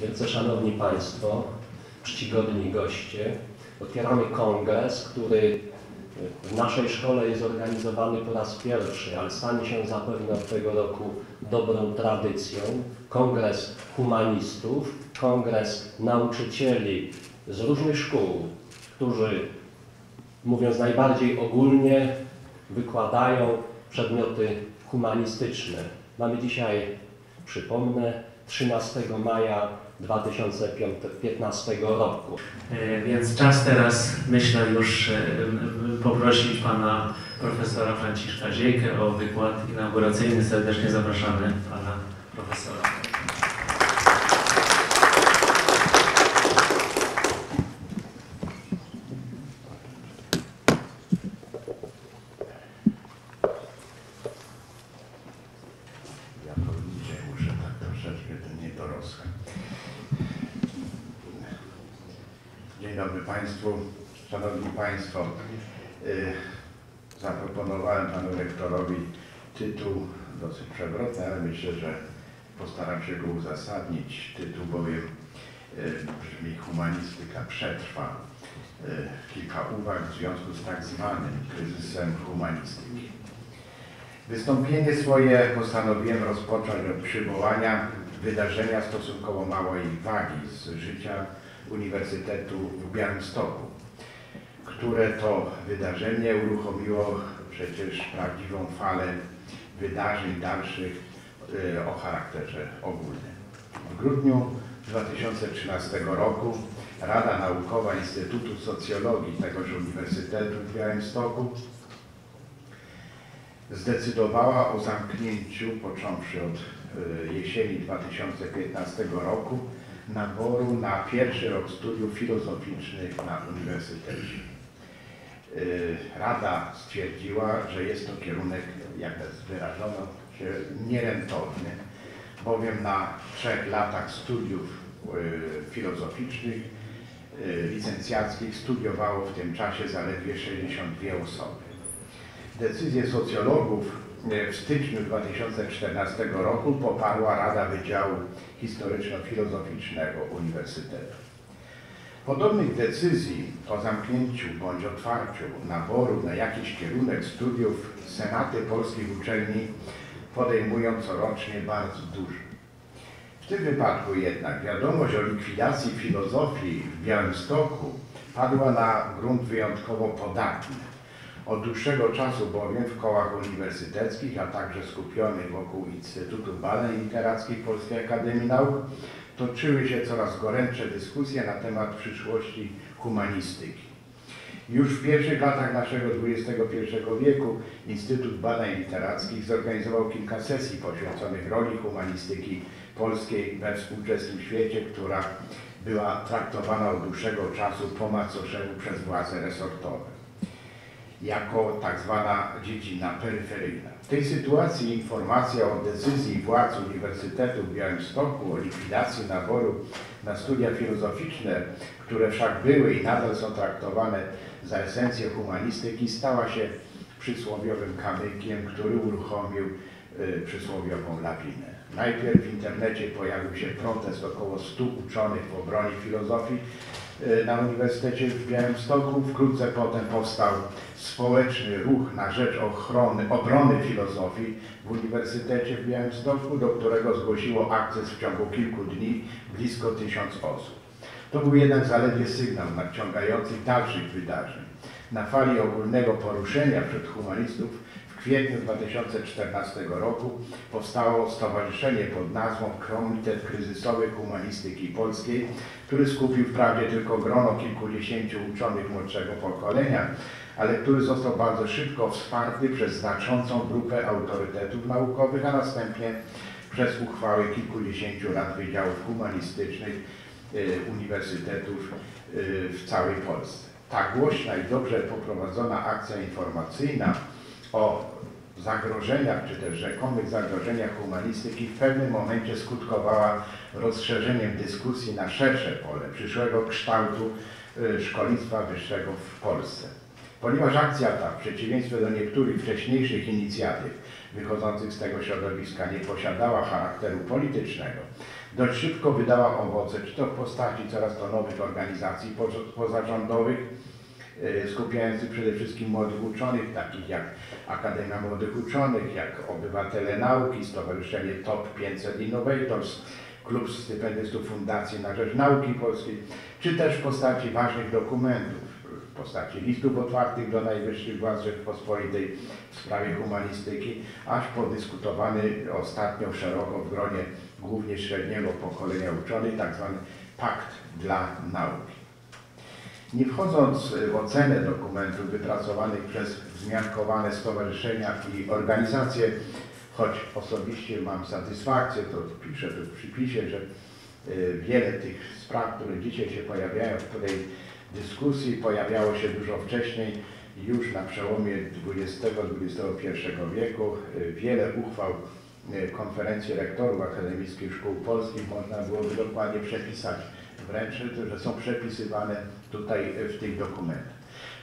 Wielce Szanowni Państwo, czcigodni goście, otwieramy kongres, który w naszej szkole jest organizowany po raz pierwszy, ale stanie się zapewne od tego roku dobrą tradycją. Kongres humanistów, kongres nauczycieli z różnych szkół, którzy, mówiąc najbardziej ogólnie, wykładają przedmioty humanistyczne. Mamy dzisiaj, przypomnę, 13 maja 2015 roku. E, Więc czas teraz, myślę, już e, poprosić pana profesora Franciszka Ziejkę o wykład inauguracyjny. Serdecznie zapraszamy pana profesora. Ja to dzisiaj muszę tak troszeczkę ten niedorosły. Dzień dobry Państwu, Szanowni Państwo. Y, Zaproponowałem Panu Rektorowi tytuł dosyć przewrotny, ale myślę, że postaram się go uzasadnić. Tytuł bowiem y, brzmi Humanistyka przetrwa. Y, Kilka uwag w związku z tak zwanym kryzysem humanistyki. Wystąpienie swoje postanowiłem rozpocząć od przywołania wydarzenia stosunkowo małej wagi z życia Uniwersytetu w Białymstoku, które to wydarzenie uruchomiło przecież prawdziwą falę wydarzeń dalszych y, o charakterze ogólnym. W grudniu 2013 roku Rada Naukowa Instytutu Socjologii tegoż Uniwersytetu w Białymstoku zdecydowała o zamknięciu, począwszy od y, jesieni 2015 roku, naboru na pierwszy rok studiów filozoficznych na Uniwersytecie. Y, Rada stwierdziła, że jest to kierunek, jak wyrażono się, nierentowny, bowiem na trzech latach studiów y, filozoficznych, y, licencjackich studiowało w tym czasie zaledwie 62 osoby. Decyzję socjologów e, w styczniu 2014 roku poparła Rada Wydziału Historyczno-Filozoficznego Uniwersytetu. Podobnych decyzji o zamknięciu bądź otwarciu naboru na jakiś kierunek studiów senaty polskich uczelni podejmują corocznie bardzo dużo. W tym wypadku jednak wiadomość o likwidacji filozofii w Białymstoku padła na grunt wyjątkowo podatny. Od dłuższego czasu bowiem w kołach uniwersyteckich, a także skupionych wokół Instytutu Badań Literackich Polskiej Akademii Nauk toczyły się coraz gorętsze dyskusje na temat przyszłości humanistyki. Już w pierwszych latach naszego XXI wieku Instytut Badań Literackich zorganizował kilka sesji poświęconych roli humanistyki polskiej we współczesnym świecie, która była traktowana od dłuższego czasu po macoszemu przez władze resortowe jako tak zwana dziedzina peryferyjna. W tej sytuacji informacja o decyzji władz Uniwersytetu w Białymstoku o likwidacji naboru na studia filozoficzne, które wszak były i nadal są traktowane za esencję humanistyki, stała się przysłowiowym kamykiem, który uruchomił y, przysłowiową lawinę. Najpierw w internecie pojawił się protest około 100 uczonych w obronie filozofii na Uniwersytecie w Białymstoku. Wkrótce potem powstał społeczny ruch na rzecz ochrony, obrony filozofii w Uniwersytecie w Białymstoku, do którego zgłosiło akces w ciągu kilku dni blisko tysiąc osób. To był jednak zaledwie sygnał nadciągających dalszych wydarzeń. Na fali ogólnego poruszenia wśród humanistów w kwietniu 2014 roku powstało stowarzyszenie pod nazwą Komitet Kryzysowy Humanistyki Polskiej, który skupił wprawdzie tylko grono kilkudziesięciu uczonych młodszego pokolenia, ale który został bardzo szybko wsparty przez znaczącą grupę autorytetów naukowych, a następnie przez uchwały kilkudziesięciu rad wydziałów humanistycznych y, uniwersytetów y, w całej Polsce. Ta głośna i dobrze poprowadzona akcja informacyjna o zagrożeniach, czy też rzekomych zagrożeniach humanistyki w pewnym momencie skutkowała rozszerzeniem dyskusji na szersze pole przyszłego kształtu y, szkolnictwa wyższego w Polsce. Ponieważ akcja ta, w przeciwieństwie do niektórych wcześniejszych inicjatyw wychodzących z tego środowiska, nie posiadała charakteru politycznego, dość szybko wydała owoce, czy to w postaci coraz to nowych organizacji poza- pozarządowych, e, skupiających przede wszystkim młodych uczonych, takich jak Akademia Młodych Uczonych, jak Obywatele Nauki, Stowarzyszenie Top 500 Innovators, Klub Stypendystów Fundacji na Rzecz Nauki Polskiej, czy też w postaci ważnych dokumentów, w postaci listów otwartych do najwyższych władz Rzeczpospolitej w sprawie humanistyki, aż podyskutowany ostatnio szeroko w gronie głównie średniego pokolenia uczonych, tak zwany Pakt dla Nauki. Nie wchodząc w ocenę dokumentów wypracowanych przez wzmiankowane stowarzyszenia i organizacje, choć osobiście mam satysfakcję, to piszę tu w przypisie, że y, wiele tych spraw, które dzisiaj się pojawiają w tej dyskusji, pojawiało się dużo wcześniej, już na przełomie XX-XXI wieku. Y, Wiele uchwał y, konferencji rektorów akademickich szkół polskich można byłoby dokładnie przepisać wręcz, że są przepisywane tutaj w tych dokumentach.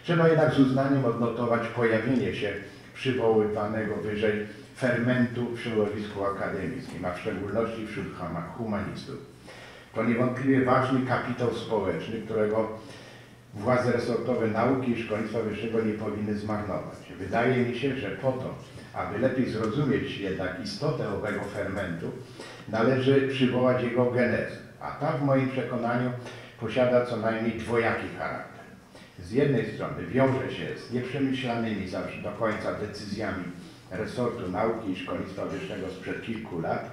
Trzeba jednak z uznaniem odnotować pojawienie się przywoływanego wyżej fermentu w środowisku akademickim, a w szczególności wśród huma- humanistów. To niewątpliwie ważny kapitał społeczny, którego władze resortowe nauki i szkolnictwa wyższego nie powinny zmarnować. Wydaje mi się, że po to, aby lepiej zrozumieć jednak istotę owego fermentu, należy przywołać jego genezę, a ta w moim przekonaniu posiada co najmniej dwojaki charakter. Z jednej strony wiąże się z nieprzemyślanymi zawsze do końca decyzjami resortu nauki i szkolnictwa wyższego sprzed kilku lat,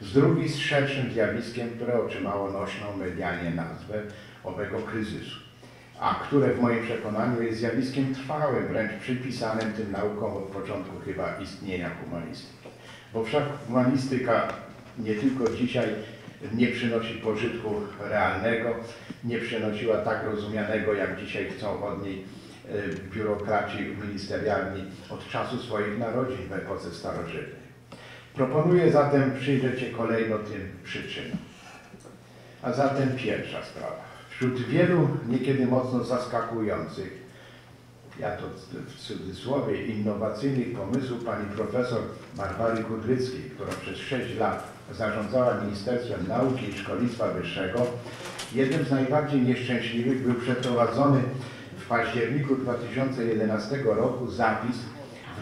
z drugiej z szerszym zjawiskiem, które otrzymało nośną medialnie nazwę owego kryzysu, a które w moim przekonaniu jest zjawiskiem trwałym, wręcz przypisanym tym naukom od początku chyba istnienia humanistyki. Bo wszak humanistyka nie tylko dzisiaj nie przynosi pożytku realnego, nie przynosiła tak rozumianego, jak dzisiaj chcą od niej e, biurokraci ministerialni od czasu swoich narodzin w epoce starożytnej. Proponuję zatem przyjrzeć się kolejno tym przyczynom. A zatem pierwsza sprawa. Wśród wielu niekiedy mocno zaskakujących, ja to w cudzysłowie, innowacyjnych pomysłów pani profesor Barbary Kudryckiej, która przez 6 lat zarządzała Ministerstwem Nauki i Szkolnictwa Wyższego, jednym z najbardziej nieszczęśliwych był przeprowadzony w październiku 2011 roku zapis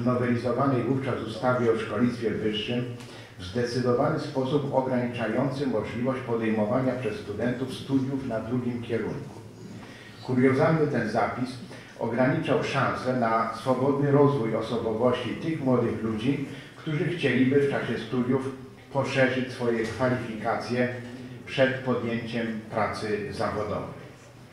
w nowelizowanej wówczas ustawie o szkolnictwie wyższym w zdecydowany sposób ograniczający możliwość podejmowania przez studentów studiów na drugim kierunku. Kuriozalny ten zapis ograniczał szanse na swobodny rozwój osobowości tych młodych ludzi, którzy chcieliby w czasie studiów poszerzyć swoje kwalifikacje przed podjęciem pracy zawodowej.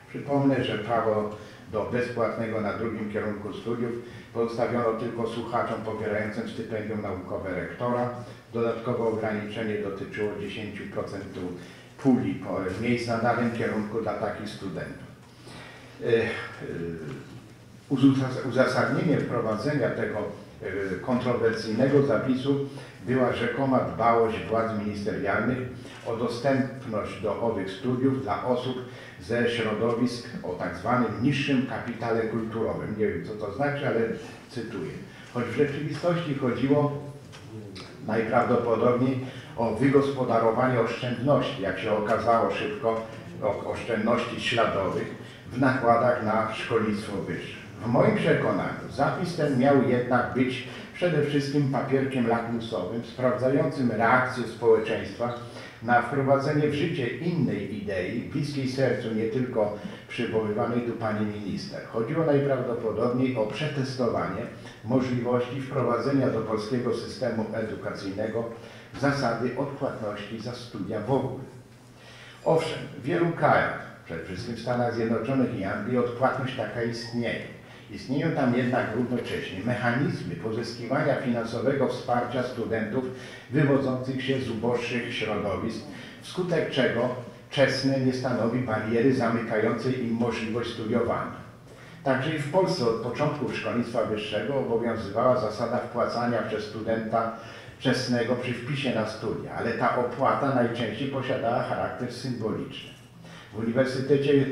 Przypomnę, że prawo do bezpłatnego na drugim kierunku studiów pozostawiono tylko słuchaczom pobierającym stypendium naukowe rektora. Dodatkowe ograniczenie dotyczyło 10% puli miejsc na danym kierunku dla takich studentów. E, e, uzas- Uzasadnieniem wprowadzenia tego kontrowersyjnego zapisu była rzekoma dbałość władz ministerialnych o dostępność do owych studiów dla osób ze środowisk o tak zwanym niższym kapitale kulturowym. Nie wiem, co to znaczy, ale cytuję. Choć w rzeczywistości chodziło najprawdopodobniej o wygospodarowanie oszczędności, jak się okazało szybko, oszczędności śladowych w nakładach na szkolnictwo wyższe. W moim przekonaniu zapis ten miał jednak być przede wszystkim papierkiem lakmusowym sprawdzającym reakcję społeczeństwa na wprowadzenie w życie innej idei, bliskiej sercu nie tylko przywoływanej tu pani minister. Chodziło najprawdopodobniej o przetestowanie możliwości wprowadzenia do polskiego systemu edukacyjnego zasady odpłatności za studia w ogóle. Owszem, w wielu krajach, przede wszystkim w Stanach Zjednoczonych i Anglii, odpłatność taka istnieje. Istnieją tam jednak równocześnie mechanizmy pozyskiwania finansowego wsparcia studentów wywodzących się z uboższych środowisk, wskutek czego czesne nie stanowi bariery zamykającej im możliwość studiowania. Także i w Polsce od początków szkolnictwa wyższego obowiązywała zasada wpłacania przez studenta czesnego przy wpisie na studia, ale ta opłata najczęściej posiadała charakter symboliczny. W Uniwersytecie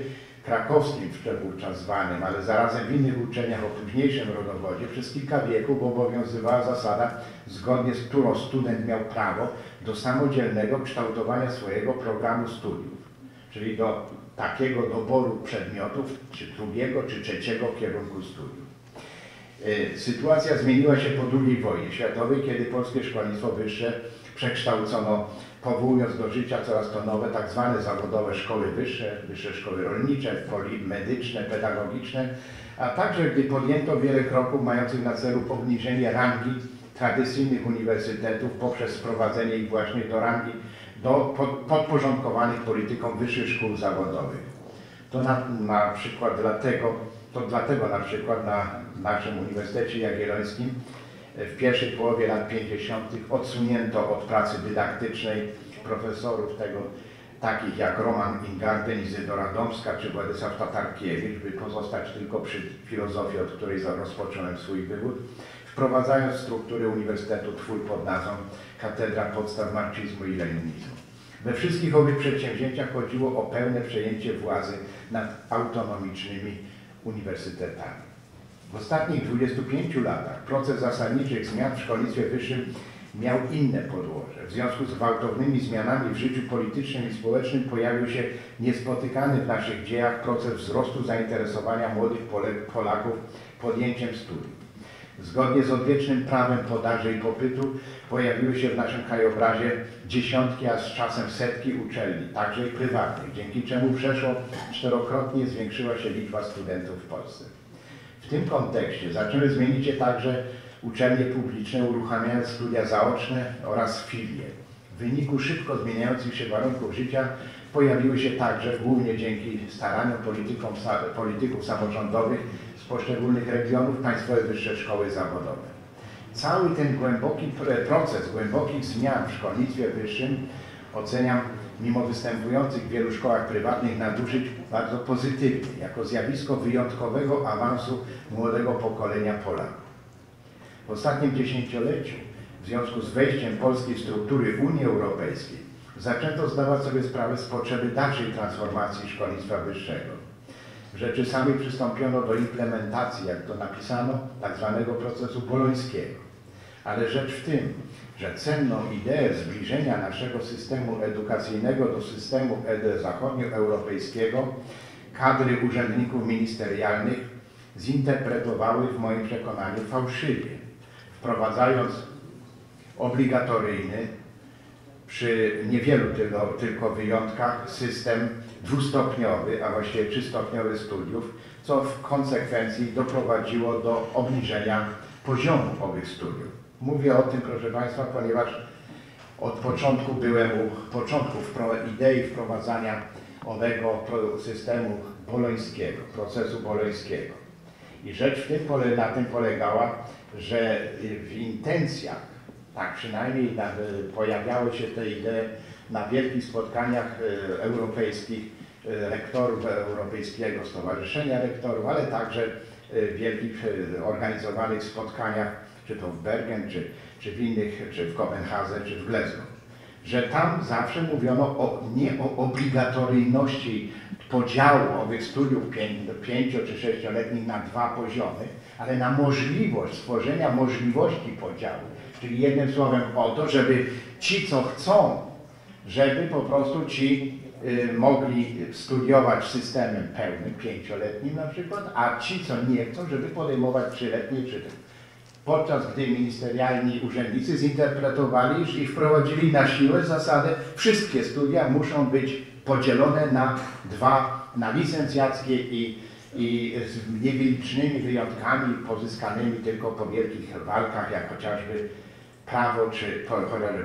Krakowskim, wówczas zwanym, ale zarazem w innych uczelniach o późniejszym rodowodzie, przez kilka wieków obowiązywała zasada, zgodnie z którą student miał prawo do samodzielnego kształtowania swojego programu studiów, czyli do takiego doboru przedmiotów, czy drugiego, czy trzeciego kierunku studiów. E, Sytuacja zmieniła się po II wojnie światowej, kiedy polskie szkolnictwo wyższe przekształcono, powołując do życia coraz to nowe, tak zwane zawodowe szkoły wyższe, wyższe szkoły rolnicze, medyczne, pedagogiczne, a także gdy podjęto wiele kroków mających na celu obniżenie rangi tradycyjnych uniwersytetów poprzez sprowadzenie ich właśnie do rangi do pod, podporządkowanych politykom wyższych szkół zawodowych. To na, na przykład dlatego, to dlatego na przykład na naszym Uniwersytecie Jagiellońskim w pierwszej połowie lat 50. odsunięto od pracy dydaktycznej profesorów tego, takich jak Roman Ingarden, Izydora Domska czy Władysław Tatarkiewicz, by pozostać tylko przy filozofii, od której rozpocząłem swój wywód, wprowadzając struktury Uniwersytetu twór pod nazwą Katedra Podstaw Marksizmu i Leninizmu. We wszystkich owych przedsięwzięciach chodziło o pełne przejęcie władzy nad autonomicznymi uniwersytetami. W ostatnich 25 latach proces zasadniczych zmian w szkolnictwie wyższym miał inne podłoże. W związku z gwałtownymi zmianami w życiu politycznym i społecznym pojawił się niespotykany w naszych dziejach proces wzrostu zainteresowania młodych Polaków podjęciem studiów. Zgodnie z odwiecznym prawem podaży i popytu pojawiły się w naszym krajobrazie dziesiątki, a z czasem setki uczelni, także i prywatnych, dzięki czemu przeszło czterokrotnie zwiększyła się liczba studentów w Polsce. Tym kontekście zaczęły zmienić się także uczelnie publiczne, uruchamiając studia zaoczne oraz filie. W wyniku szybko zmieniających się warunków życia pojawiły się także, głównie dzięki staraniom politykom, polityków samorządowych z poszczególnych regionów, państwowe wyższe szkoły zawodowe. Cały ten głęboki pr- proces głębokich zmian w szkolnictwie wyższym oceniam, mimo występujących w wielu szkołach prywatnych nadużyć, bardzo pozytywnie, jako zjawisko wyjątkowego awansu młodego pokolenia Polaków. W ostatnim dziesięcioleciu, w związku z wejściem Polski w struktury Unii Europejskiej, zaczęto zdawać sobie sprawę z potrzeby dalszej transformacji szkolnictwa wyższego. Rzeczy samej przystąpiono do implementacji, jak to napisano, tak zwanego procesu bolońskiego. Ale rzecz w tym, że cenną ideę zbliżenia naszego systemu edukacyjnego do systemu ed- zachodnioeuropejskiego kadry urzędników ministerialnych zinterpretowały w moim przekonaniu fałszywie, wprowadzając obligatoryjny, przy niewielu tylko, tylko wyjątkach, system dwustopniowy, a właściwie trzystopniowy studiów, co w konsekwencji doprowadziło do obniżenia poziomu owych studiów. Mówię o tym, proszę Państwa, ponieważ od początku byłem u początku wpro- idei wprowadzania owego systemu bolońskiego, procesu bolońskiego. I rzecz w tym na tym polegała, że w intencjach, tak przynajmniej na, pojawiały się te idee na wielkich spotkaniach e, europejskich e, rektorów Europejskiego Stowarzyszenia Rektorów, ale także e, wielkich organizowanych spotkaniach, czy to w Bergen, czy, czy w innych, czy w Kopenhadze, czy w Glasgow. Że tam zawsze mówiono o, nie o obligatoryjności podziału owych studiów pię- pięcio czy sześcioletnich na dwa poziomy, ale na możliwość stworzenia możliwości podziału. Czyli jednym słowem o to, żeby ci, co chcą, żeby po prostu ci y, mogli studiować systemem pełnym, pięcioletnim na przykład, a ci, co nie chcą, żeby podejmować trzyletnie czy Podczas gdy ministerialni urzędnicy zinterpretowali i wprowadzili na siłę zasadę, wszystkie studia muszą być podzielone na dwa, na licencjackie i, i z nielicznymi wyjątkami pozyskanymi tylko po wielkich walkach, jak chociażby prawo, czy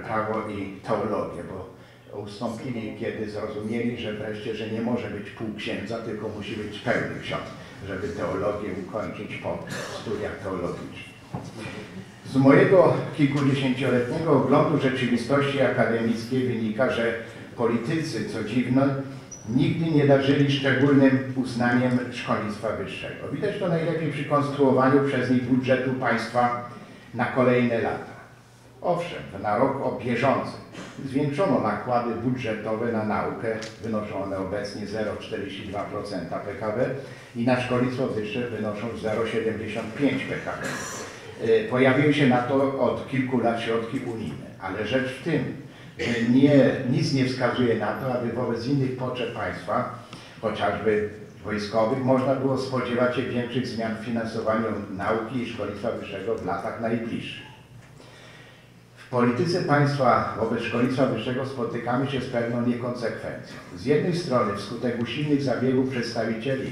prawo i teologię, bo ustąpili, kiedy zrozumieli, że wreszcie, że nie może być pół księdza, tylko musi być pełny ksiądz, żeby teologię ukończyć po studiach teologicznych. Z mojego kilkudziesięcioletniego oglądu rzeczywistości akademickiej wynika, że politycy, co dziwne, nigdy nie darzyli szczególnym uznaniem szkolnictwa wyższego. Widać to najlepiej przy konstruowaniu przez nich budżetu państwa na kolejne lata. Owszem, na rok bieżący zwiększono nakłady budżetowe na naukę, wynoszą one obecnie 0,42% PKB i na szkolnictwo wyższe wynoszą 0,75% PKB. Y, Pojawiły się na to od kilku lat środki unijne, ale rzecz w tym, że nie, nic nie wskazuje na to, aby wobec innych potrzeb państwa, chociażby wojskowych, można było spodziewać się większych zmian w finansowaniu nauki i szkolnictwa wyższego w latach najbliższych. W polityce państwa wobec szkolnictwa wyższego spotykamy się z pewną niekonsekwencją. Z jednej strony wskutek usilnych zabiegów przedstawicieli e,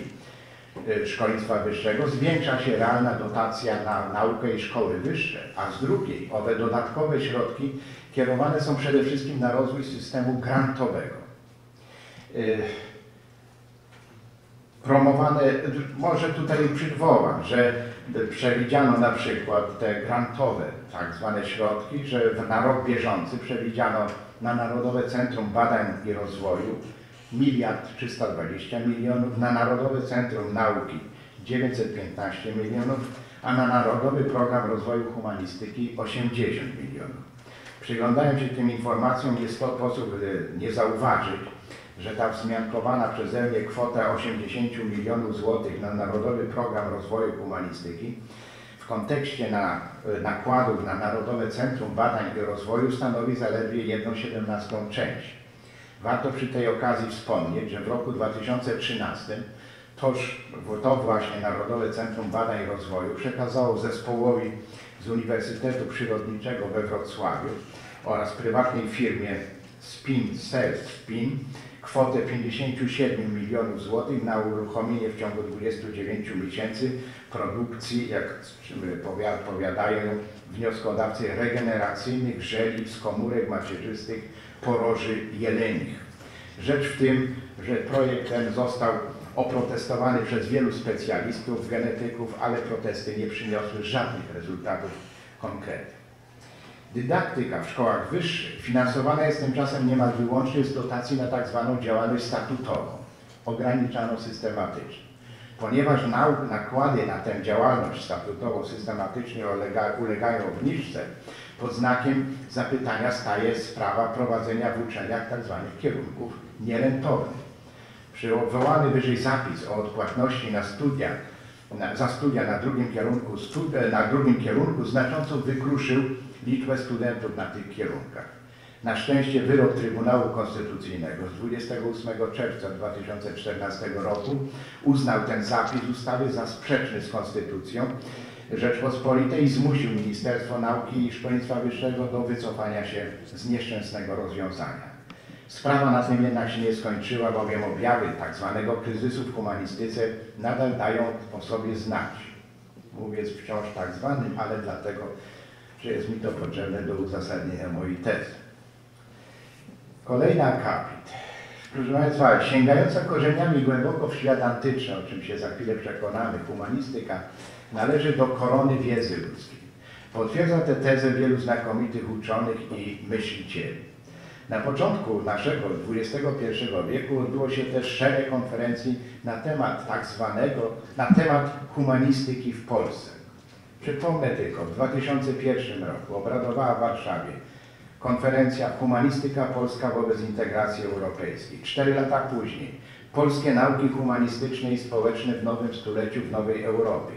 szkolnictwa wyższego zwiększa się realna dotacja na naukę i szkoły wyższe, a z drugiej owe dodatkowe środki kierowane są przede wszystkim na rozwój systemu grantowego. E, Promowane, może tutaj przywołam, że przewidziano na przykład te grantowe, tak zwane środki, że na rok bieżący przewidziano na Narodowe Centrum Badań i Rozwoju miliard 320 milionów, na Narodowe Centrum Nauki 915 milionów, a na Narodowy Program Rozwoju Humanistyki 80 milionów. Przyglądając się tym informacjom nie sposób e, nie zauważyć, że ta wzmiankowana przeze mnie kwota 80 milionów złotych na Narodowy Program Rozwoju Humanistyki w kontekście na, e, nakładów na Narodowe Centrum Badań i Rozwoju stanowi zaledwie 1,17 część. Warto przy tej okazji wspomnieć, że w roku 2013 toż to właśnie Narodowe Centrum Badań i Rozwoju przekazało zespołowi z Uniwersytetu Przyrodniczego we Wrocławiu oraz prywatnej firmie Spin Self Spin kwotę 57 milionów złotych na uruchomienie w ciągu 29 miesięcy produkcji, jak powiad- powiadają wnioskodawcy, regeneracyjnych żeli z komórek macierzystych poroży jelenich. Rzecz w tym, że projekt ten został oprotestowany przez wielu specjalistów, genetyków, ale protesty nie przyniosły żadnych rezultatów konkretnych. Dydaktyka w szkołach wyższych finansowana jest tymczasem niemal wyłącznie z dotacji na tak zwaną działalność statutową, ograniczaną systematycznie. Ponieważ nakłady na tę działalność statutową systematycznie ulega, ulegają obniżce, pod znakiem zapytania staje sprawa prowadzenia w uczelniach tak zwanych kierunków nierentownych. Przywołany wyżej zapis o odpłatności na studia, na, za studia na drugim, kierunku, studi na drugim kierunku znacząco wykruszył liczbę studentów na tych kierunkach. Na szczęście wyrok Trybunału Konstytucyjnego z 28 czerwca 2014 roku uznał ten zapis ustawy za sprzeczny z Konstytucją Rzeczpospolitej zmusił Ministerstwo Nauki i Szkolnictwa Wyższego do wycofania się z nieszczęsnego rozwiązania. Sprawa na tym jednak się nie skończyła, bowiem objawy tak zwanego kryzysu w humanistyce nadal dają o sobie znać. Mówię wciąż tak zwanym, ale dlatego, że jest mi to potrzebne do uzasadnienia mojej tezy. Kolejny akapit. Proszę Państwa, sięgająca korzeniami głęboko w świat antyczny, o czym się za chwilę przekonamy, humanistyka należy do korony wiedzy ludzkiej. Potwierdza tę tezę wielu znakomitych uczonych i myślicieli. Na początku naszego XXI wieku odbyło się też szereg konferencji na temat tak zwanego, na temat humanistyki w Polsce. Przypomnę tylko, w 2001 roku obradowała w Warszawie konferencja Humanistyka Polska wobec integracji europejskiej. Cztery lata później Polskie nauki humanistyczne i społeczne w nowym stuleciu w nowej Europie.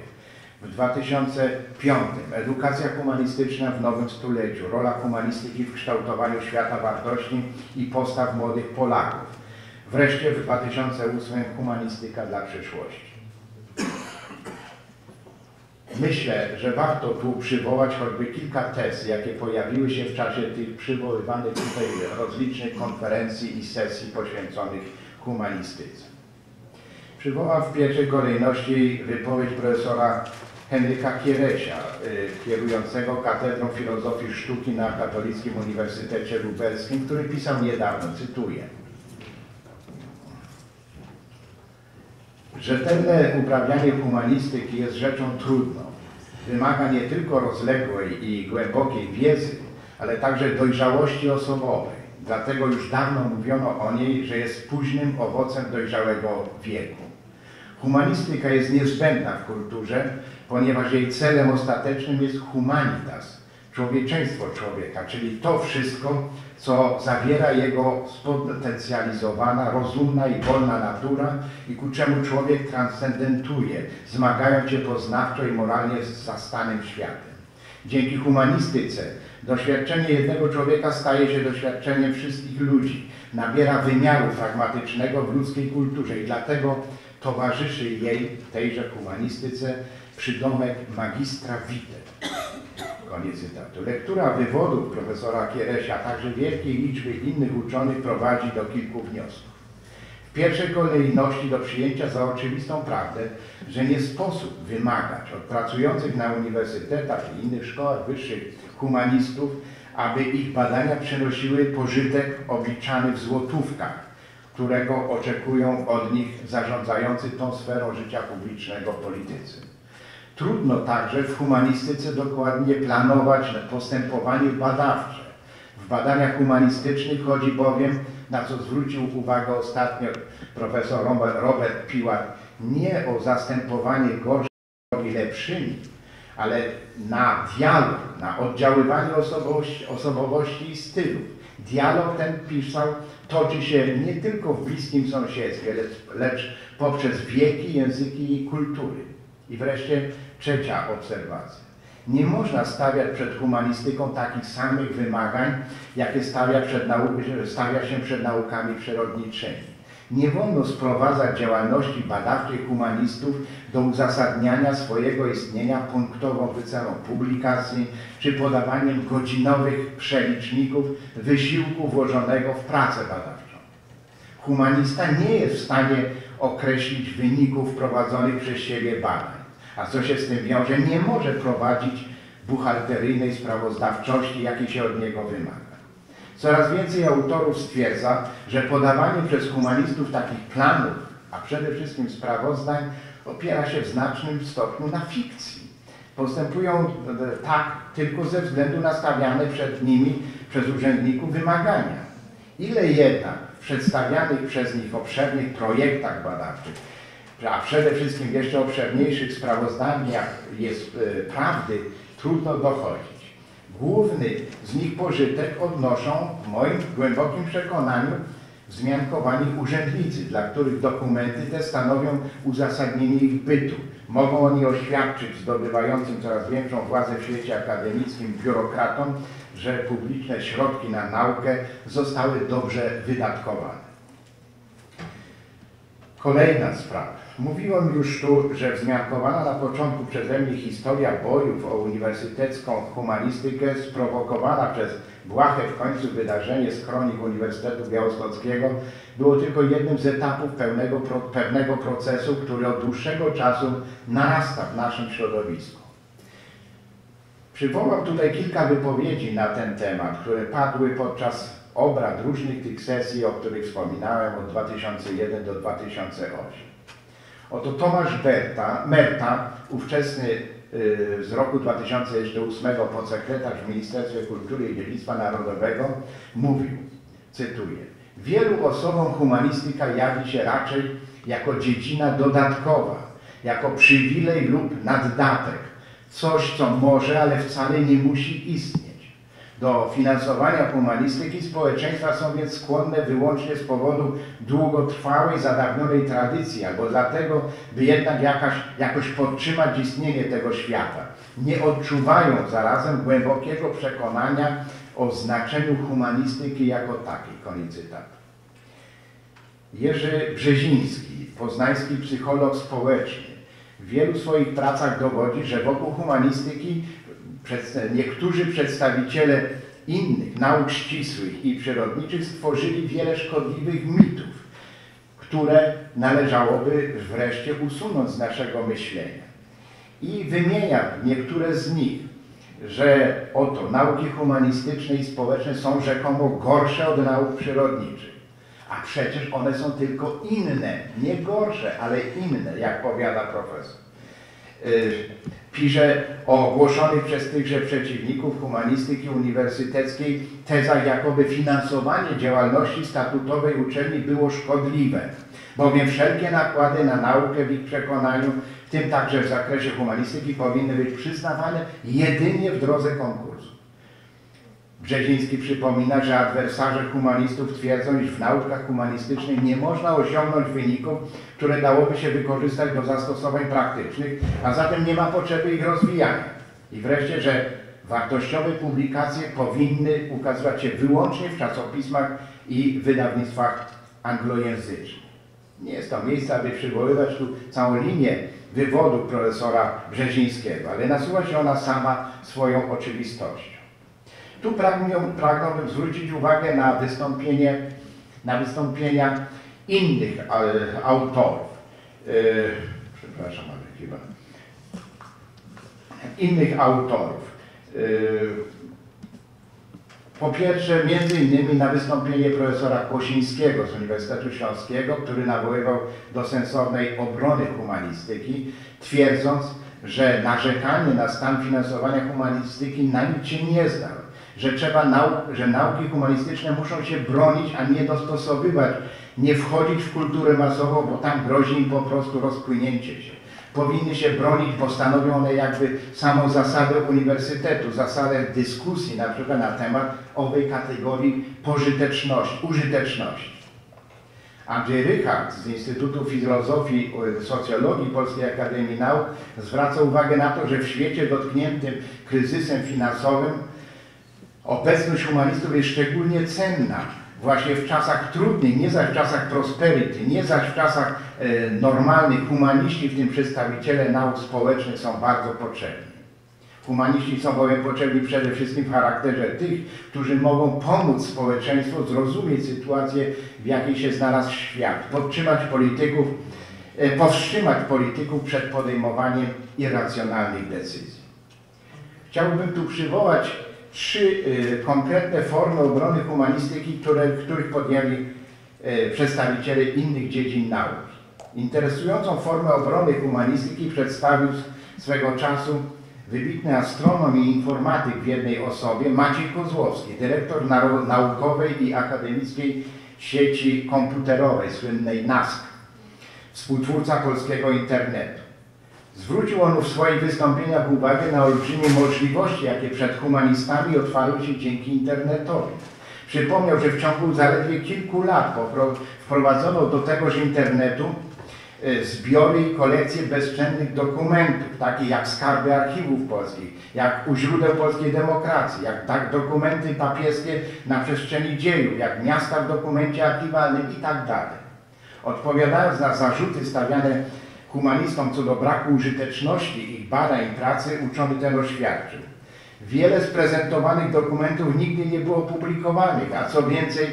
W 2005 Edukacja humanistyczna w nowym stuleciu. Rola humanistyki w kształtowaniu świata wartości i postaw młodych Polaków. Wreszcie w 2008 Humanistyka dla przyszłości. Myślę, że warto tu przywołać choćby kilka tez, jakie pojawiły się w czasie tych przywoływanych tutaj rozlicznych konferencji i sesji poświęconych humanistyce. Przywołam w pierwszej kolejności wypowiedź profesora Henryka Kieresia, y, kierującego Katedrą Filozofii Sztuki na Katolickim Uniwersytecie Lubelskim, który pisał niedawno, cytuję. Rzetelne uprawianie humanistyki jest rzeczą trudną. Wymaga nie tylko rozległej i głębokiej wiedzy, ale także dojrzałości osobowej. Dlatego już dawno mówiono o niej, że jest późnym owocem dojrzałego wieku. Humanistyka jest niezbędna w kulturze, ponieważ jej celem ostatecznym jest humanitas, człowieczeństwo człowieka, czyli to wszystko, co zawiera jego spotencjalizowana, rozumna i wolna natura i ku czemu człowiek transcendentuje, zmagając się poznawczo i moralnie z zastanym światem. Dzięki humanistyce doświadczenie jednego człowieka staje się doświadczeniem wszystkich ludzi. Nabiera wymiaru pragmatycznego w ludzkiej kulturze i dlatego towarzyszy jej, tejże humanistyce, przydomek magistra vitae. Koniec cytatu. Lektura wywodów profesora Kieresia, a także wielkiej liczby innych uczonych prowadzi do kilku wniosków. W pierwszej kolejności do przyjęcia za oczywistą prawdę, że nie sposób wymagać od pracujących na uniwersytetach i innych szkołach wyższych humanistów, aby ich badania przynosiły pożytek obliczany w złotówkach, którego oczekują od nich zarządzający tą sferą życia publicznego politycy. Trudno także w humanistyce dokładnie planować postępowanie badawcze. W badaniach humanistycznych chodzi bowiem, na co zwrócił uwagę ostatnio profesor Robert, Piłat, nie o zastępowanie gorszych lepszymi, ale na dialog, na oddziaływanie osobowości, osobowości i stylów. Dialog ten, pisał, toczy się nie tylko w bliskim sąsiedztwie, lecz, lecz poprzez wieki, języki i kultury. I wreszcie trzecia obserwacja. Nie można stawiać przed humanistyką takich samych wymagań, jakie stawia, przed nau- stawia się przed naukami przyrodniczymi. Nie wolno sprowadzać działalności badawczej humanistów do uzasadniania swojego istnienia punktową wyceną publikacji czy podawaniem godzinowych przeliczników wysiłku włożonego w pracę badawczą. Humanista nie jest w stanie określić wyników prowadzonych przez siebie badań, a co się z tym wiąże, nie może prowadzić buchalteryjnej sprawozdawczości, jakiej się od niego wymaga. Coraz więcej autorów stwierdza, że podawanie przez humanistów takich planów, a przede wszystkim sprawozdań, opiera się w znacznym stopniu na fikcji. Postępują e, tak tylko ze względu na stawiane przed nimi przez urzędników wymagania. Ile jednak w przedstawianych przez nich obszernych projektach badawczych, a przede wszystkim w jeszcze obszerniejszych sprawozdaniach jest e, prawdy, trudno dochodzić. Główny z nich pożytek odnoszą, w moim głębokim przekonaniu, wzmiankowani urzędnicy, dla których dokumenty te stanowią uzasadnienie ich bytu. Mogą oni oświadczyć zdobywającym coraz większą władzę w świecie akademickim biurokratom, że publiczne środki na naukę zostały dobrze wydatkowane. Kolejna sprawa. Mówiłem już tu, że wzmiankowana na początku przeze mnie historia bojów o uniwersytecką humanistykę sprowokowana przez błahe w końcu wydarzenie z kronik Uniwersytetu Białostockiego było tylko jednym z etapów pełnego, pewnego procesu, który od dłuższego czasu narasta w naszym środowisku. Przywołam tutaj kilka wypowiedzi na ten temat, które padły podczas obrad różnych tych sesji, o których wspominałem od 2001 do 2008. Oto Tomasz Berta, Merta, ówczesny y, z roku 2008 podsekretarz w Ministerstwie Kultury i Dziedzictwa Narodowego mówił, cytuję, wielu osobom humanistyka jawi się raczej jako dziedzina dodatkowa, jako przywilej lub naddatek, coś co może, ale wcale nie musi istnieć. Do finansowania humanistyki społeczeństwa są więc skłonne wyłącznie z powodu długotrwałej, zadawnionej tradycji, albo dlatego, by jednak jakaś, jakoś podtrzymać istnienie tego świata. Nie odczuwają zarazem głębokiego przekonania o znaczeniu humanistyki jako takiej. Koniec cytatu. Jerzy Brzeziński, poznański psycholog społeczny, w wielu swoich pracach dowodzi, że wokół humanistyki niektórzy przedstawiciele innych nauk ścisłych i przyrodniczych stworzyli wiele szkodliwych mitów, które należałoby wreszcie usunąć z naszego myślenia. I wymienia niektóre z nich, że oto nauki humanistyczne i społeczne są rzekomo gorsze od nauk przyrodniczych. A przecież one są tylko inne, nie gorsze, ale inne, jak powiada profesor. Pisze o ogłoszonych przez tychże przeciwników humanistyki uniwersyteckiej tezach, jakoby finansowanie działalności statutowej uczelni było szkodliwe, bowiem wszelkie nakłady na naukę w ich przekonaniu, w tym także w zakresie humanistyki, powinny być przyznawane jedynie w drodze konkursu. Brzeziński przypomina, że adwersarze humanistów twierdzą, iż w naukach humanistycznych nie można osiągnąć wyników, które dałoby się wykorzystać do zastosowań praktycznych, a zatem nie ma potrzeby ich rozwijania. I wreszcie, że Wartościowe publikacje powinny ukazywać się wyłącznie w czasopismach i wydawnictwach anglojęzycznych. Nie jest to miejsce, aby przywoływać tu całą linię wywodu profesora Brzezińskiego, ale nasuwa się ona sama swoją oczywistością. Tu pragnąłbym zwrócić uwagę na wystąpienie, na wystąpienia innych e, autorów. E, przepraszam, ale chyba innych autorów. E, po pierwsze, między innymi na wystąpienie profesora Kłosińskiego z Uniwersytetu Śląskiego, który nawoływał do sensownej obrony humanistyki, twierdząc, że narzekanie na stan finansowania humanistyki na nic się nie zda, że trzeba nau że nauki humanistyczne muszą się bronić, a nie dostosowywać, nie wchodzić w kulturę masową, bo tam grozi im po prostu rozpłynięcie się powinny się bronić, bo stanowią one jakby samą zasadę uniwersytetu, zasadę dyskusji na przykład na temat owej kategorii pożyteczności, użyteczności. Andrzej Rychard z Instytutu Filozofii i Socjologii Polskiej Akademii Nauk zwraca uwagę na to, że w świecie dotkniętym kryzysem finansowym obecność humanistów jest szczególnie cenna, właśnie w czasach trudnych, nie zaś w czasach prosperity, nie zaś w czasach e, normalnych, humaniści, w tym przedstawiciele nauk społecznych są bardzo potrzebni. Humaniści są bowiem potrzebni przede wszystkim w charakterze tych, którzy mogą pomóc społeczeństwu zrozumieć sytuację, w jakiej się znalazł świat, podtrzymać polityków, e, powstrzymać polityków przed podejmowaniem irracjonalnych decyzji. Chciałbym tu przywołać trzy y, konkretne formy obrony humanistyki, które, których podjęli y, przedstawiciele innych dziedzin nauki. Interesującą formę obrony humanistyki przedstawił swego czasu wybitny astronom i informatyk w jednej osobie Maciej Kozłowski, dyrektor naukowej i akademickiej sieci komputerowej, słynnej NASK, współtwórca polskiego internetu. Zwrócił on w swoich wystąpieniach uwagę na olbrzymie możliwości, jakie przed humanistami otwarły się dzięki internetowi. Przypomniał, że w ciągu zaledwie kilku lat wprowadzono do tegoż internetu e, zbiory i kolekcje bezcennych dokumentów, takie jak skarby archiwów polskich, jak u źródeł polskiej demokracji, jak tak dokumenty papieskie na przestrzeni dziejów, jak miasta w dokumencie archiwalnym i tak dalej. Odpowiadając na zarzuty stawiane humanistom co do braku użyteczności ich badań i pracy uczony ten oświadczył. Wiele z prezentowanych dokumentów nigdy nie było publikowanych, a co więcej,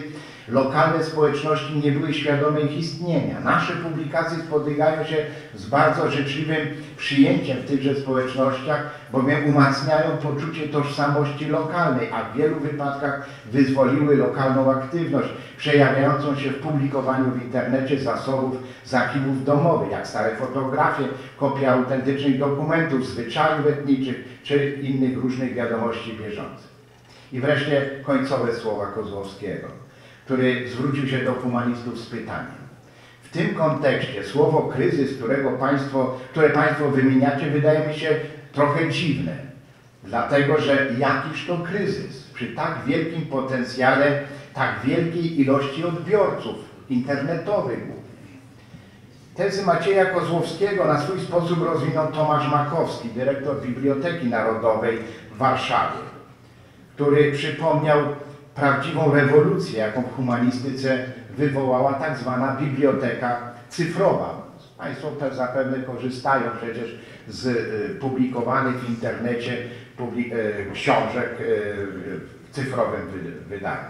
lokalne społeczności nie były świadome ich istnienia. Nasze publikacje spotykają się z bardzo życzliwym przyjęciem w tychże społecznościach, bowiem umacniają poczucie tożsamości lokalnej, a w wielu wypadkach wyzwoliły lokalną aktywność, przejawiającą się w publikowaniu w internecie zasobów z archiwów domowych, jak stare fotografie, kopie autentycznych dokumentów, zwyczajów etniczych czy innych różnych wiadomości bieżących. I wreszcie końcowe słowa Kozłowskiego, który zwrócił się do humanistów z pytaniem. W tym kontekście słowo kryzys, którego państwo, które Państwo wymieniacie, wydaje mi się trochę dziwne. Dlatego, że jakiż to kryzys przy tak wielkim potencjale, tak wielkiej ilości odbiorców internetowych głównie. Tezy Macieja Kozłowskiego na swój sposób rozwinął Tomasz Makowski, dyrektor Biblioteki Narodowej w Warszawie, który przypomniał prawdziwą rewolucję, jaką w humanistyce wywołała tak zwana biblioteka cyfrowa. Państwo też zapewne korzystają przecież z y, publikowanych w internecie y, książek y, w cyfrowym wydaniu.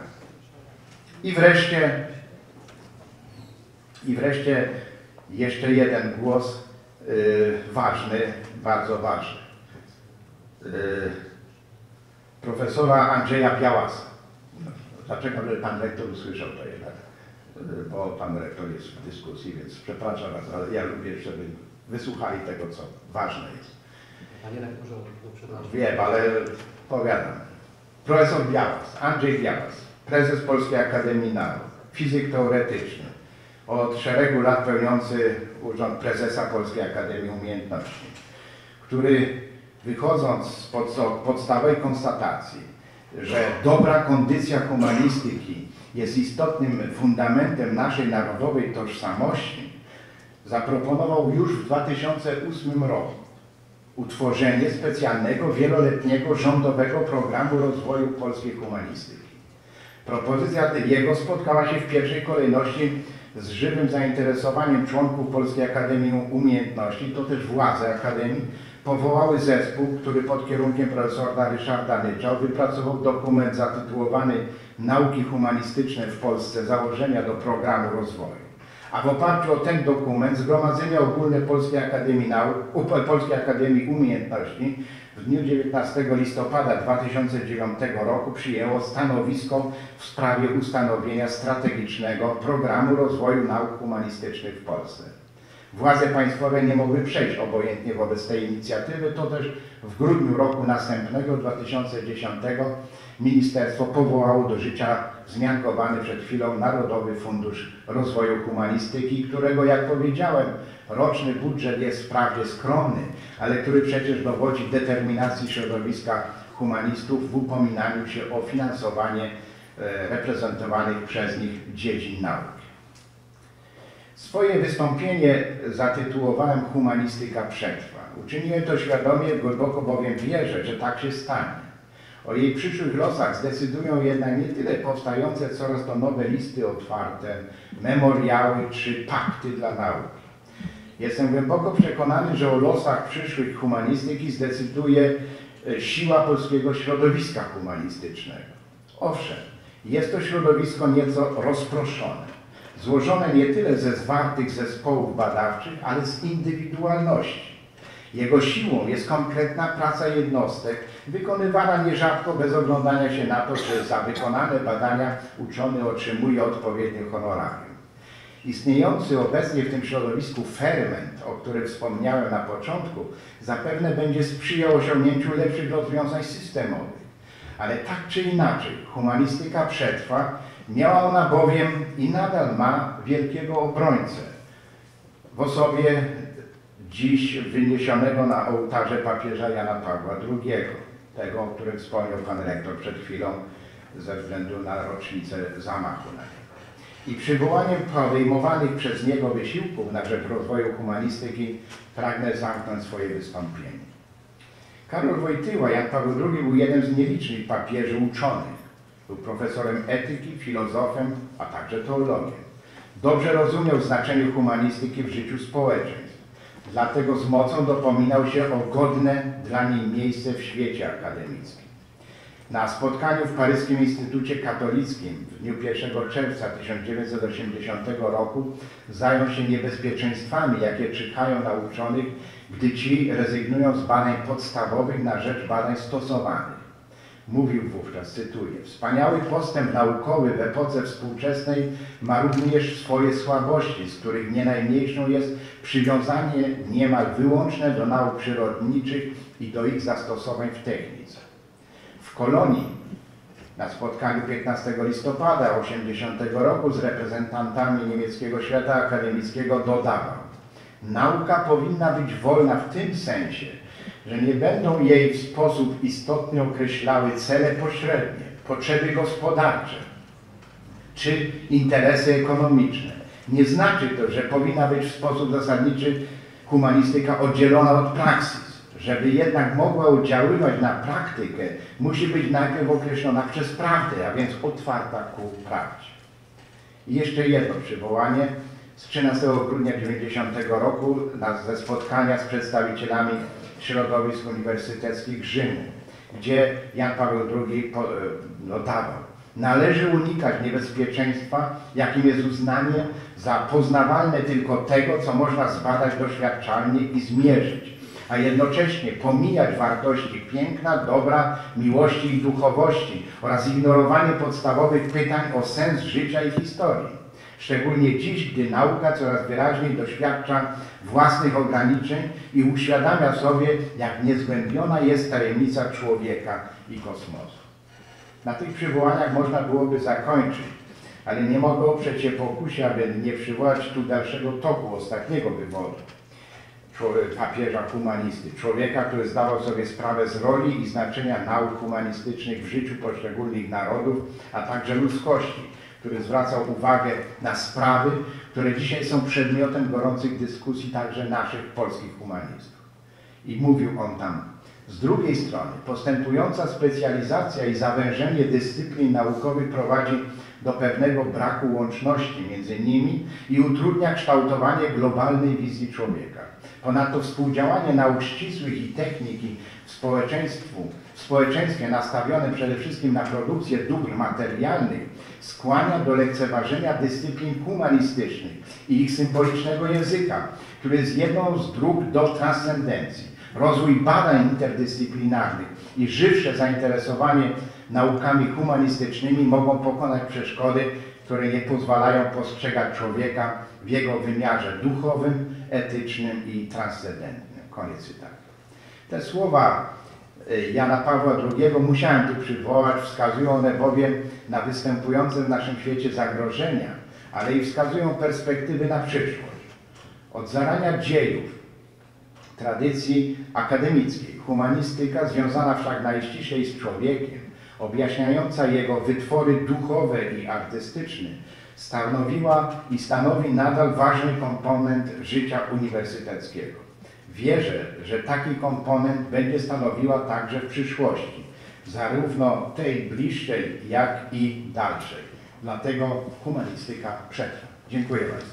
I wreszcie, i wreszcie jeszcze jeden głos ważny, bardzo ważny. profesora Andrzeja Białasa. Dlaczego pan rektor usłyszał to jednak? Bo pan rektor jest w dyskusji, więc przepraszam was, ale ja lubię, żeby wysłuchali tego, co ważne jest. Panie rektorze, przepraszam. Wiem, ale powiadam. Profesor Białas, Andrzej Białas, prezes Polskiej Akademii Nauk, fizyk teoretyczny, od szeregu lat pełniący urząd prezesa Polskiej Akademii Umiejętności, który wychodząc z podstawowej konstatacji, że dobra kondycja humanistyki jest istotnym fundamentem naszej narodowej tożsamości, zaproponował już w 2008 roku utworzenie specjalnego, wieloletniego rządowego programu rozwoju polskiej humanistyki. Propozycja jego spotkała się w pierwszej kolejności z żywym zainteresowaniem członków Polskiej Akademii Umiejętności, to też władze Akademii powołały zespół, który pod kierunkiem profesora Ryszarda Nycza wypracował dokument zatytułowany Nauki humanistyczne w Polsce założenia do programu rozwoju. A w oparciu o ten dokument Zgromadzenie Ogólne Polskiej Akademii Nauk, Polskiej Akademii Umiejętności w dniu 19 listopada 2009 roku przyjęło stanowisko w sprawie ustanowienia strategicznego programu rozwoju nauk humanistycznych w Polsce. Władze państwowe nie mogły przejść obojętnie wobec tej inicjatywy, to też w grudniu roku następnego, 2010, ministerstwo powołało do życia zmiankowany przed chwilą Narodowy Fundusz Rozwoju Humanistyki, którego, jak powiedziałem, roczny budżet jest wprawdzie skromny, ale który przecież dowodzi determinacji środowiska humanistów w upominaniu się o finansowanie e, reprezentowanych przez nich dziedzin nauki. Swoje wystąpienie zatytułowałem Humanistyka przetrwa. Uczyniłem to świadomie, głęboko bowiem wierzę, że tak się stanie. O jej przyszłych losach zdecydują jednak nie tyle powstające coraz to nowe listy otwarte, memoriały czy pakty dla nauki. Jestem głęboko przekonany, że o losach przyszłych humanistyki zdecyduje e, siła polskiego środowiska humanistycznego. Owszem, jest to środowisko nieco rozproszone złożone nie tyle ze zwartych zespołów badawczych, ale z indywidualności. Jego siłą jest konkretna praca jednostek, wykonywana nierzadko bez oglądania się na to, że za wykonane badania uczony otrzymuje odpowiednie honorarium. Istniejący obecnie w tym środowisku ferment, o którym wspomniałem na początku, zapewne będzie sprzyjał osiągnięciu lepszych rozwiązań systemowych. Ale tak czy inaczej, humanistyka przetrwa, miała ona bowiem i nadal ma wielkiego obrońcę w osobie dziś wyniesionego na ołtarze papieża Jana Pawła II, tego, o którym wspomniał pan rektor przed chwilą ze względu na rocznicę zamachu na niego. I przywołaniem podejmowanych przez niego wysiłków na rzecz rozwoju humanistyki pragnę zamknąć swoje wystąpienie. Karol Wojtyła, Jan Paweł II był jednym z nielicznych papieży uczonych. Był profesorem etyki, filozofem, a także teologiem. Dobrze rozumiał znaczenie humanistyki w życiu społeczeństw. Dlatego z mocą dopominał się o godne dla niej miejsce w świecie akademickim. Na spotkaniu w Paryskim Instytucie Katolickim w dniu 1 czerwca 1980 roku zajął się niebezpieczeństwami, jakie czyhają na uczonych, gdy ci rezygnują z badań podstawowych na rzecz badań stosowanych. Mówił wówczas, cytuję, wspaniały postęp naukowy w epoce współczesnej ma również swoje słabości, z których nie najmniejszą jest przywiązanie niemal wyłączne do nauk przyrodniczych i do ich zastosowań w technice. W Kolonii na spotkaniu 15 listopada 80 roku z reprezentantami niemieckiego świata akademickiego dodawał Nauka powinna być wolna w tym sensie, że nie będą jej w sposób istotny określały cele pośrednie, potrzeby gospodarcze czy interesy ekonomiczne. Nie znaczy to, że powinna być w sposób zasadniczy humanistyka oddzielona od praksis. Żeby jednak mogła oddziaływać na praktykę, musi być najpierw określona przez prawdę, a więc otwarta ku prawdzie. I jeszcze jedno przywołanie z 13 grudnia 90 roku ze spotkania z przedstawicielami środowisk uniwersyteckich Rzymu, gdzie Jan Paweł II e, notował. Należy unikać niebezpieczeństwa, jakim jest uznanie za poznawalne tylko tego, co można zbadać doświadczalnie i zmierzyć, a jednocześnie pomijać wartości piękna, dobra, miłości i duchowości oraz ignorowanie podstawowych pytań o sens życia i historii. Szczególnie dziś, gdy nauka coraz wyraźniej doświadcza własnych ograniczeń i uświadamia sobie, jak niezgłębiona jest tajemnica człowieka i kosmosu. Na tych przywołaniach można byłoby zakończyć, ale nie mogę oprzeć się pokusie, aby nie przywołać tu dalszego toku ostatniego człowiek- papieża humanisty, człowieka, który zdawał sobie sprawę z roli i znaczenia nauk humanistycznych w życiu poszczególnych narodów, a także ludzkości, który zwracał uwagę na sprawy, które dzisiaj są przedmiotem gorących dyskusji także naszych polskich humanistów. I mówił on tam, z drugiej strony postępująca specjalizacja i zawężenie dyscyplin naukowych prowadzi do pewnego braku łączności między nimi i utrudnia kształtowanie globalnej wizji człowieka. Ponadto współdziałanie nauk ścisłych i techniki w społeczeństwu, w społeczeństwie nastawione przede wszystkim na produkcję dóbr materialnych skłania do lekceważenia dyscyplin humanistycznych i ich symbolicznego języka, który jest jedną z dróg do transcendencji. Rozwój badań interdyscyplinarnych i żywsze zainteresowanie naukami humanistycznymi mogą pokonać przeszkody, które nie pozwalają postrzegać człowieka w jego wymiarze duchowym, etycznym i transcendentnym. Koniec cytatu. Te słowa Jana Pawła II musiałem tu przywołać, wskazują one bowiem na występujące w naszym świecie zagrożenia, ale i wskazują perspektywy na przyszłość. Od zarania dziejów tradycji akademickiej, humanistyka związana wszak najściślej z człowiekiem, objaśniająca jego wytwory duchowe i artystyczne, stanowiła i stanowi nadal ważny komponent życia uniwersyteckiego. Wierzę, że taki komponent będzie stanowiła także w przyszłości, zarówno tej bliższej, jak i dalszej. Dlatego humanistyka przetrwa. Dziękuję bardzo.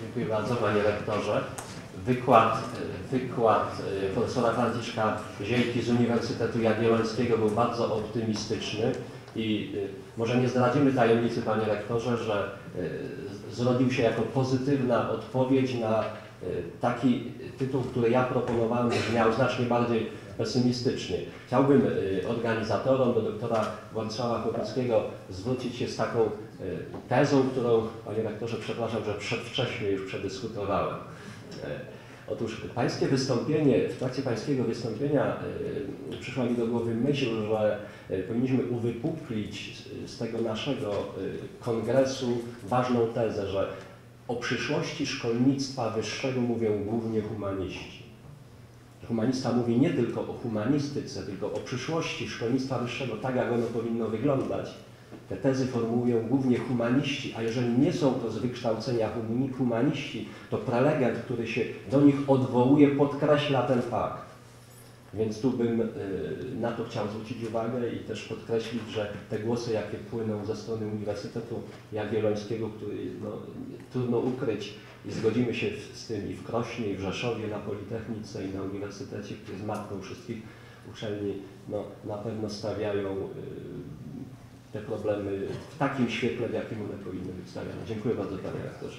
Dziękuję bardzo Panie Rektorze. Wykład, wykład e, profesora Franciszka Ziejki z Uniwersytetu Jagiellońskiego był bardzo optymistyczny i e, może nie zdradzimy tajemnicy Panie Rektorze, że e, zrodził się jako pozytywna odpowiedź na taki tytuł, który ja proponowałem, brzmiał znacznie bardziej pesymistycznie. Chciałbym organizatorom, do doktora Władysława Chłopickiego zwrócić się z taką tezą, którą, Panie Rektorze, przepraszam, że przedwcześnie już przedyskutowałem. Otóż pańskie wystąpienie, w trakcie pańskiego wystąpienia y, przyszła mi do głowy myśl, że y, powinniśmy uwypukllić z, tego naszego y, kongresu ważną tezę, że o przyszłości szkolnictwa wyższego mówią głównie humaniści. Humanista mówi nie tylko o humanistyce, tylko o przyszłości szkolnictwa wyższego, tak jak ono powinno wyglądać. Te tezy formułują głównie humaniści, a jeżeli nie są to z wykształcenia hum- humaniści, to prelegent, który się do nich odwołuje, podkreśla ten fakt. Więc tu bym y, na to chciał zwrócić uwagę i też podkreślić, że te głosy, jakie płyną ze strony Uniwersytetu Jagiellońskiego, który no, trudno ukryć i zgodzimy się z tym i w Krośnie, i w Rzeszowie, na Politechnice i na Uniwersytecie, który jest matką wszystkich uczelni, no, na pewno stawiają y, te problemy w takim świetle, w jakim one powinny być stawiane. Dziękuję bardzo Panie Rektorze.